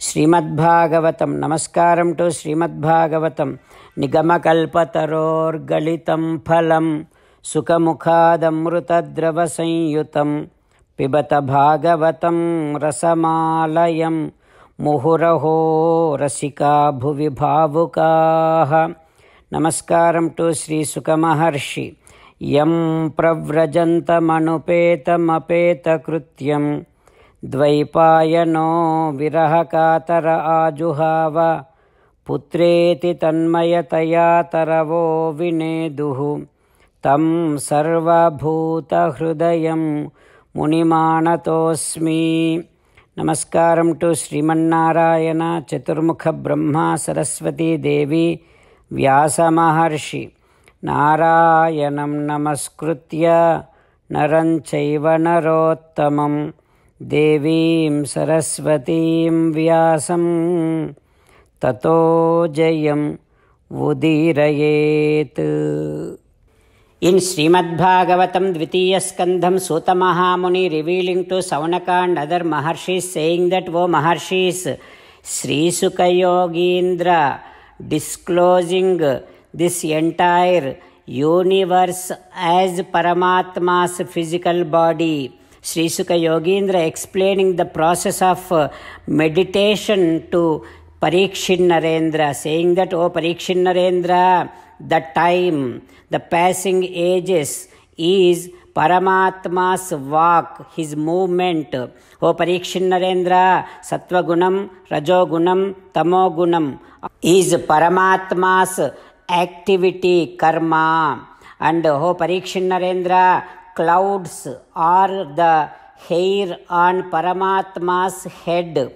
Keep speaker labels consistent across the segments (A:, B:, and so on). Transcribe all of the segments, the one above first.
A: श्रीमद्भागवत श्रीमद्भागवतं श्रीमद्भागवत टु श्रीमद्भागवतं सुख मुखादमृतद्रव संयुत पिबत भागवत रसमल मुहुरहो रसिका भुवि भावुकाः। नमस्कारं टु श्रीसुखमहर्षि। यं प्रव्रजन्तमनुपेतमपेतकृत्यं द्वैपायनो विरहकातर आजुहाव पुत्रेति तन्मयतया तरवो विनेदुः। तं सर्वभूतहृदयं मुनिमानतोऽस्मि। नमस्कारं टु श्रीमन्नारायण चतुर्मुखब्रह्मा सरस्वतीदेवी व्यासमहर्षि नारायणं नमस्कृत्य नरं चैव नरोत्तमम्। देवीं सरस्वतीं व्यासं ततो जयम् उदीरयेत् In Srimad Bhagavatam, Dvitiya Skandham, Suta Mahamuni revealing to Saunaka and other Maharshis, saying that, O Maharshis, Sri Sukayogindra, disclosing this entire universe as Paramatma's physical body. Sri Yogindra explaining the process of uh, meditation to Parikshit Narendra, saying that, O Parikshit Narendra, the time, the passing ages is Paramatma's walk, his movement. O Parikshit Narendra, Sattvagunam, Rajogunam, Tamogunam is Paramatma's activity, karma. And O Parikshit Narendra, clouds are the hair on Paramatma's head.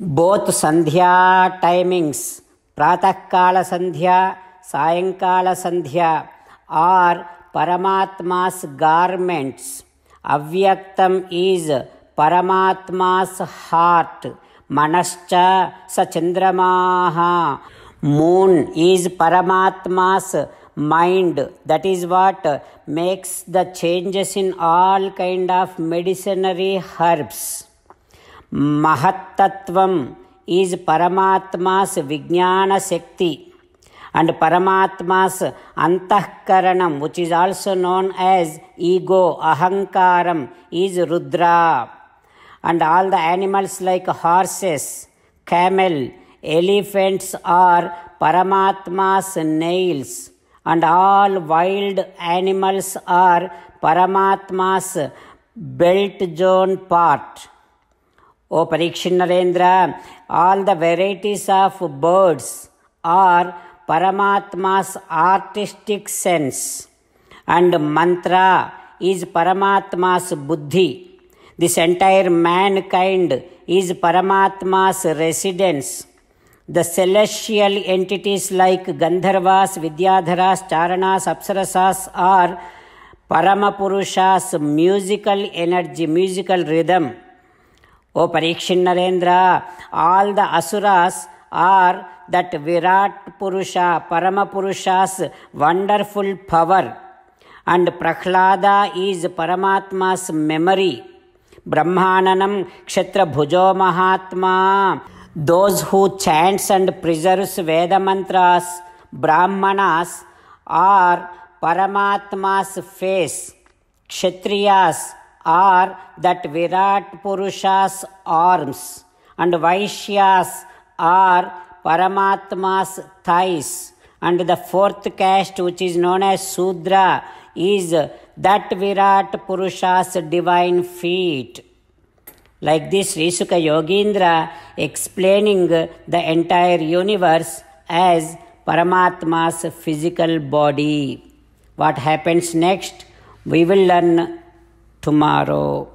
A: both sandhya timings pratahkala sandhya sayankala sandhya are paramatma's garments. Avyaktam is paramatma's heart. Manascha sa chandramaha moon is paramatma's mind that is what makes the changes in all kind of medicinary herbs Mahattvam is Paramatma's Vijnana Shakti and Paramatma's Antahkaranam, which is also known as ego, Ahankaram, is Rudra. And all the animals like horses, camel, elephants are Paramatma's nails. And all wild animals are Paramatma's belt zone part. O Parikshit Narendra, all the varieties of birds are Paramatma's artistic sense, and mantra is Paramatma's buddhi. This entire mankind is Paramatma's residence. The celestial entities like Gandharvas, Vidyadharas, Charanas, Apsarasas are Paramapurusha's musical energy, musical rhythm. O Parikshit Narendra, all the asuras are that Virat Purusha, Parama Purusha's wonderful power. And Prahlada is Paramatma's memory. Brahmananam Kshetra Bhujo Mahatma. Those who chants and preserves Veda mantras, Brahmanas, are Paramatma's face. Kshatriyas are that Virat Purusha's arms, and Vaishyas are Paramatma's thighs, and the fourth caste, which is known as Sudra, is that Virat Purusha's divine feet. Like this, Sri Suka yogindra explaining the entire universe as Paramatma's physical body. What happens next? We will learn tomorrow.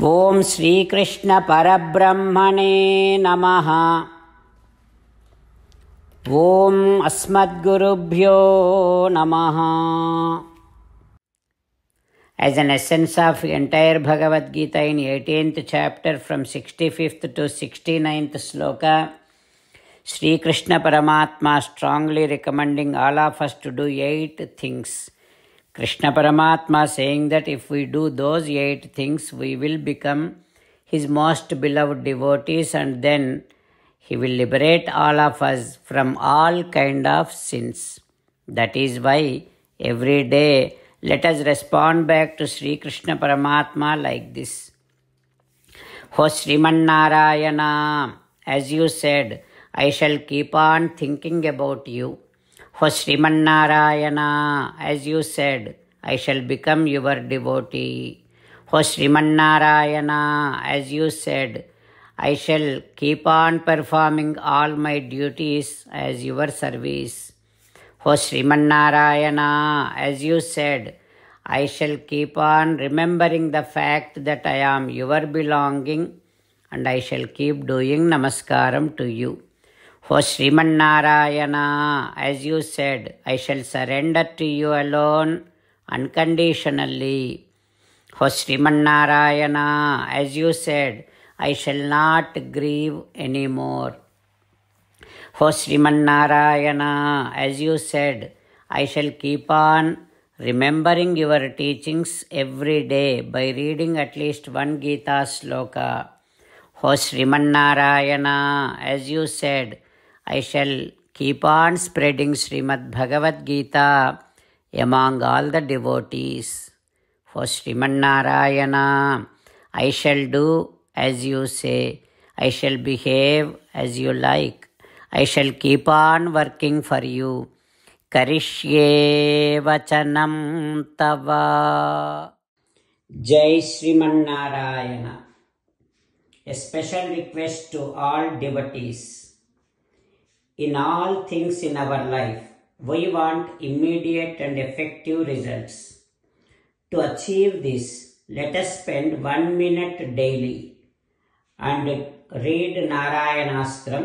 A: Om श्रीकृष्णपरब्रह्मणे Asmat ॐ अस्मद्गुरुभ्यो नमः as an essence of entire Bhagavad Gita in 18th chapter from 65th to 69th sloka, Sri Krishna Paramatma strongly recommending all of us to do eight things. Krishna Paramatma saying that if we do those eight things, we will become his most beloved devotees and then he will liberate all of us from all kind of sins. That is why every day let us respond back to Sri Krishna Paramatma like this. O Sriman as you said, I shall keep on thinking about you. O Sriman as you said, I shall become your devotee. O Sriman as you said, I shall keep on performing all my duties as your service. O Sriman as you said, I shall keep on remembering the fact that I am your belonging and I shall keep doing namaskaram to you. O Sriman as you said, I shall surrender to you alone unconditionally. O Sriman as you said, I shall not grieve anymore. O Sriman as you said, I shall keep on remembering your teachings every day by reading at least one Gita sloka. O Sriman as you said, I shall keep on spreading Srimad Bhagavad Gita among all the devotees. For Sriman I shall do as you say, I shall behave as you like, I shall keep on working for you. కరిష్యే వచనం తవ జై Sriman Narayana a special request to all devotees in all things in our life we want immediate and effective results to achieve this let us spend one minute daily and read Narayanastram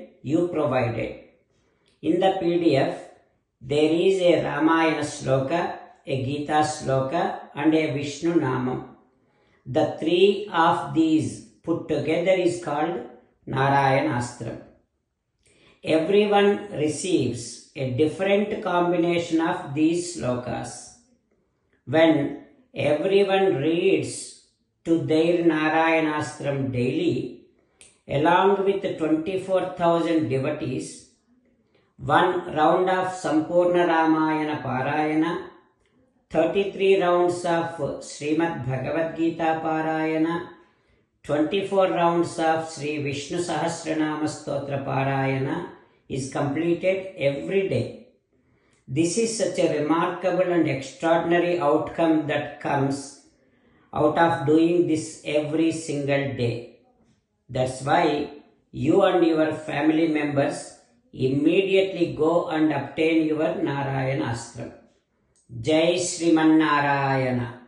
A: you provided. In the PDF, there is a Ramayana sloka, a Gita sloka and a Vishnu Namam. The three of these put together is called Narayanastram. Everyone receives a different combination of these slokas. When everyone reads to their Narayanastram daily, along with 24,000 devotees, one round of Sampurna Ramayana Parayana, 33 rounds of Srimad Bhagavad Gita Parayana, 24 rounds of Sri Vishnu Sahasranama Stotra Parayana is completed every day. This is such a remarkable and extraordinary outcome that comes out of doing this every single day. That's why you and your family members immediately go and obtain your Narayana Astram. Jai Sriman Narayana.